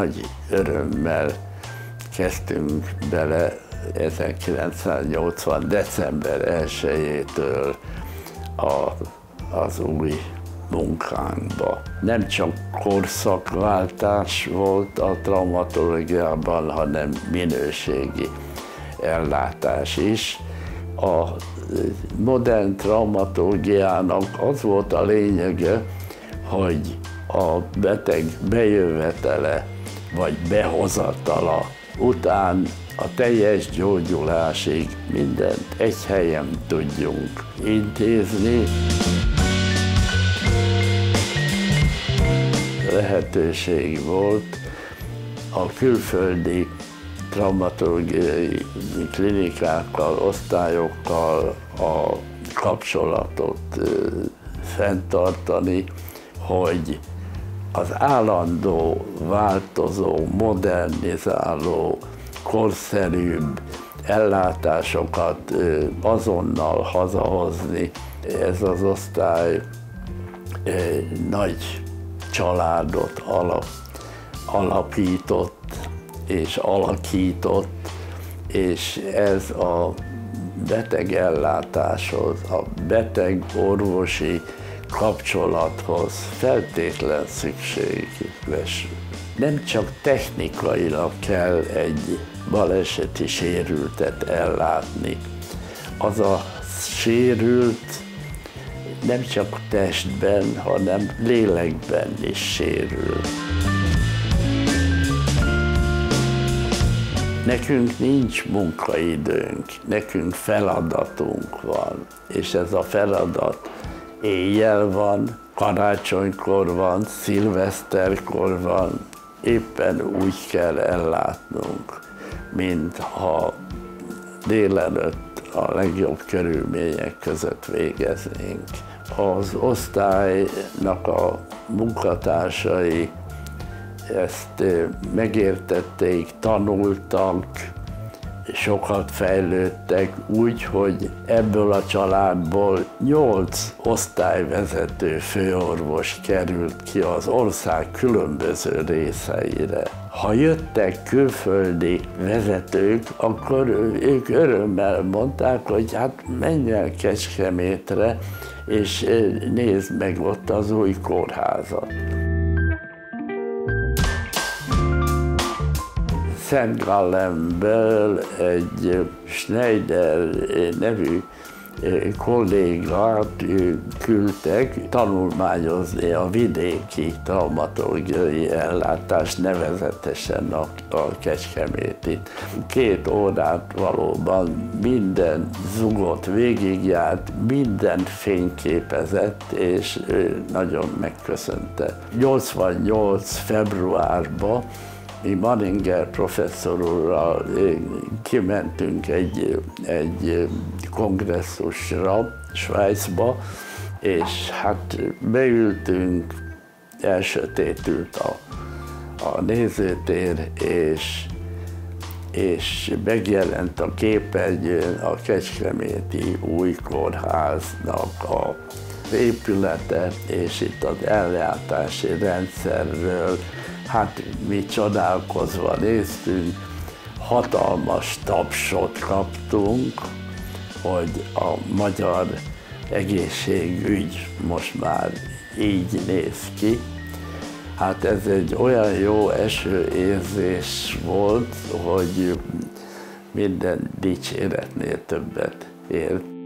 nagy örömmel kezdtünk bele 1980. december 1-től a, az új munkánkba. Nem csak korszakváltás volt a traumatológiában, hanem minőségi ellátás is. A modern traumatológiának az volt a lényege, hogy a beteg bejövetele vagy behozatala után a teljes gyógyulásig mindent egy helyen tudjunk intézni. Lehetőség volt a külföldi traumatológiai klinikákkal, osztályokkal a kapcsolatot fenntartani, hogy az állandó, változó, modernizáló, korszerűbb ellátásokat azonnal hazahozni. Ez az osztály nagy családot alap, alapított és alakított, és ez a beteg ellátáshoz, a beteg orvosi kapcsolathoz feltétlen szükséges. Nem csak technikailag kell egy baleseti sérültet ellátni. Az a sérült nem csak testben, hanem lélekben is sérül. Nekünk nincs munkaidőnk, nekünk feladatunk van, és ez a feladat éjjel van, karácsonykor van, szilveszterkor van, éppen úgy kell ellátnunk, mint ha délelőtt a legjobb körülmények között végeznénk. Az osztálynak a munkatársai ezt megértették, tanultak, sokat fejlődtek úgy, hogy ebből a családból nyolc osztályvezető főorvos került ki az ország különböző részeire. Ha jöttek külföldi vezetők, akkor ők örömmel mondták, hogy hát menj el Kecskemétre, és nézd meg ott az új kórházat. Szent Gallemből egy Schneider nevű kollégát küldtek tanulmányozni a vidéki traumatológiai ellátást, nevezetesen a, a Kecskemétit. Két órát valóban minden zugot végigjárt, mindent fényképezett, és nagyon megköszönte. 88. februárban mi Maringer professzor úrral kimentünk egy, egy kongresszusra Svájcba, és hát beültünk, elsötétült a, a nézőtér, és, és megjelent a képernyőn a Kecskeméti új kórháznak a épülete, és itt az ellátási rendszerről Hát mi csodálkozva néztünk, hatalmas tapsot kaptunk, hogy a magyar egészségügy most már így néz ki. Hát ez egy olyan jó eső érzés volt, hogy minden dicséretnél többet ért.